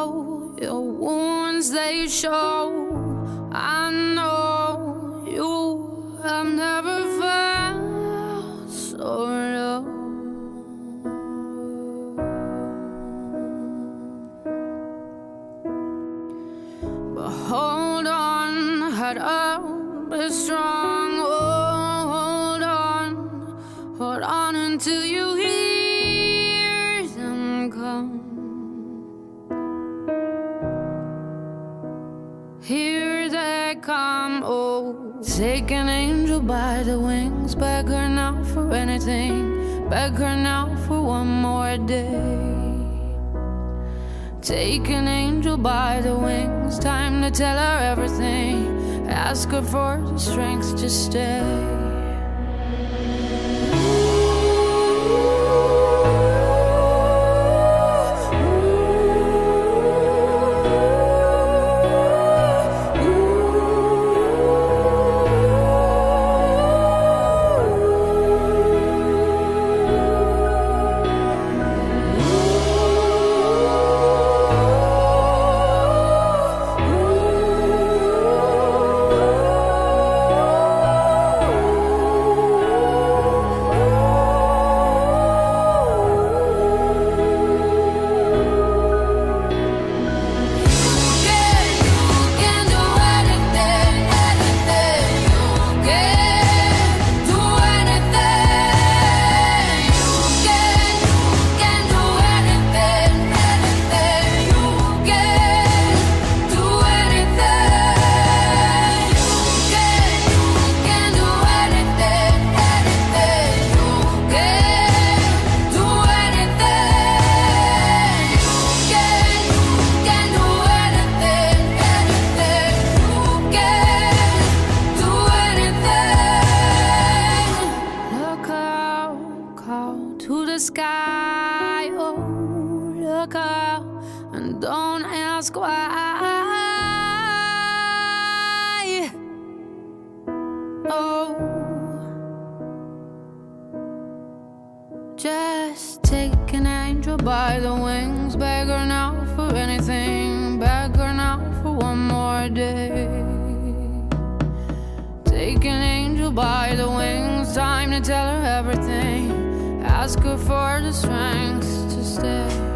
so your wounds they show. I know you have never felt so low. But hold on, head up, be strong. They come, oh. Take an angel by the wings, beg her now for anything, beg her now for one more day. Take an angel by the wings, time to tell her everything. Ask her for the strength to stay. Sky. Oh, look out and don't ask why. Oh, just take an angel by the wings, beg her now for anything, beg her now for one more day. Take an angel by the wings, time to tell her everything. Ask her for the strength to stay.